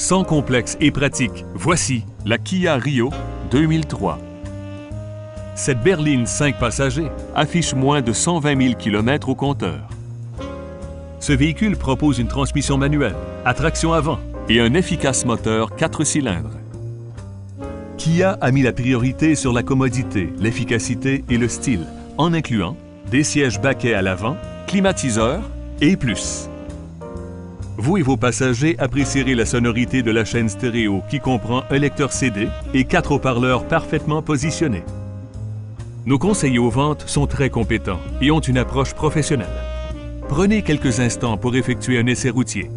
Sans complexe et pratique, voici la Kia Rio 2003. Cette berline 5 passagers affiche moins de 120 000 km au compteur. Ce véhicule propose une transmission manuelle, à traction avant et un efficace moteur 4 cylindres. Kia a mis la priorité sur la commodité, l'efficacité et le style, en incluant des sièges baquets à l'avant, climatiseurs et plus. Vous et vos passagers apprécierez la sonorité de la chaîne stéréo qui comprend un lecteur CD et quatre haut-parleurs parfaitement positionnés. Nos conseillers aux ventes sont très compétents et ont une approche professionnelle. Prenez quelques instants pour effectuer un essai routier